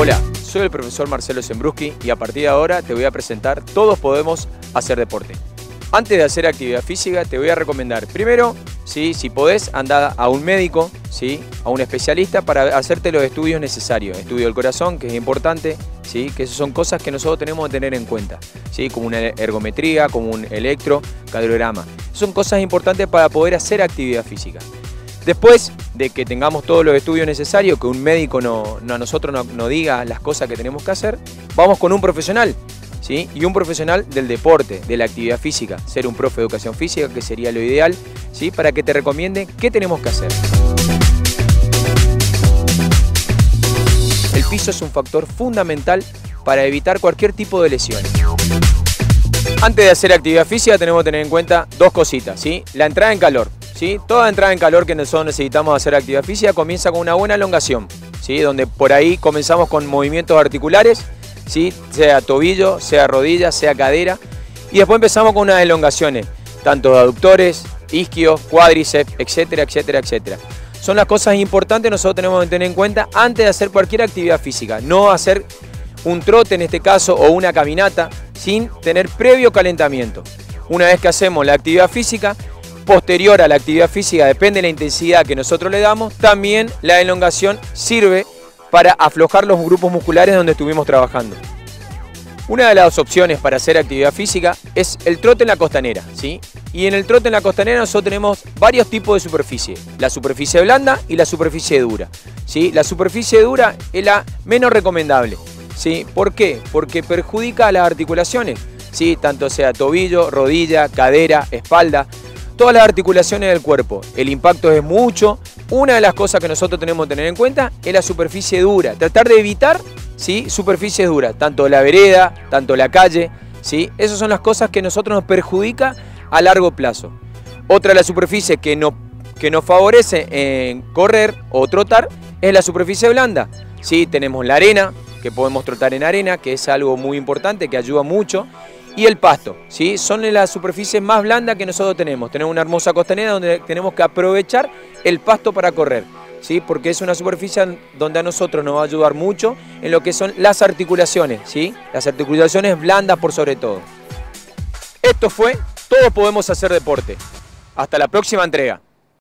Hola, soy el profesor Marcelo Zembruski y a partir de ahora te voy a presentar Todos podemos hacer deporte. Antes de hacer actividad física te voy a recomendar primero, ¿sí? si podés, anda a un médico, ¿sí? a un especialista para hacerte los estudios necesarios. Estudio del corazón, que es importante, ¿sí? que son cosas que nosotros tenemos que tener en cuenta, ¿sí? como una ergometría, como un electrocardiograma. Son cosas importantes para poder hacer actividad física. Después de que tengamos todos los estudios necesarios, que un médico no, a nosotros nos no diga las cosas que tenemos que hacer, vamos con un profesional. ¿Sí? Y un profesional del deporte, de la actividad física, ser un profe de educación física, que sería lo ideal, ¿sí? para que te recomiende qué tenemos que hacer. El piso es un factor fundamental para evitar cualquier tipo de lesión. Antes de hacer actividad física tenemos que tener en cuenta dos cositas, ¿sí? La entrada en calor. Toda entrada en calor que nosotros necesitamos hacer actividad física comienza con una buena elongación, ¿sí? Donde por ahí comenzamos con movimientos articulares, ¿sí? Sea tobillo, sea rodilla, sea cadera. Y después empezamos con unas elongaciones, tanto de aductores, isquios, cuádriceps, etcétera, etcétera, etcétera. Son las cosas importantes que nosotros tenemos que tener en cuenta antes de hacer cualquier actividad física. No hacer un trote en este caso o una caminata sin tener previo calentamiento. Una vez que hacemos la actividad física, posterior a la actividad física, depende de la intensidad que nosotros le damos, también la elongación sirve para aflojar los grupos musculares donde estuvimos trabajando. Una de las opciones para hacer actividad física es el trote en la costanera, ¿sí? Y en el trote en la costanera nosotros tenemos varios tipos de superficie, la superficie blanda y la superficie dura, ¿sí? La superficie dura es la menos recomendable, ¿sí? ¿Por qué? Porque perjudica a las articulaciones, ¿sí? Tanto sea tobillo, rodilla, cadera, espalda, todas las articulaciones del cuerpo. El impacto es mucho. Una de las cosas que nosotros tenemos que tener en cuenta es la superficie dura. Tratar de evitar ¿sí? superficies duras, tanto la vereda, tanto la calle. ¿sí? Esas son las cosas que nosotros nos perjudica a largo plazo. Otra de las superficies que, no, que nos favorece en correr o trotar es la superficie blanda. ¿sí? Tenemos la arena, que podemos trotar en arena, que es algo muy importante, que ayuda mucho y el pasto. ¿sí? Son las superficies más blandas que nosotros tenemos. Tenemos una hermosa costanera donde tenemos que aprovechar el pasto para correr. ¿sí? Porque es una superficie donde a nosotros nos va a ayudar mucho en lo que son las articulaciones. ¿sí? Las articulaciones blandas por sobre todo. Esto fue Todos podemos hacer deporte. Hasta la próxima entrega.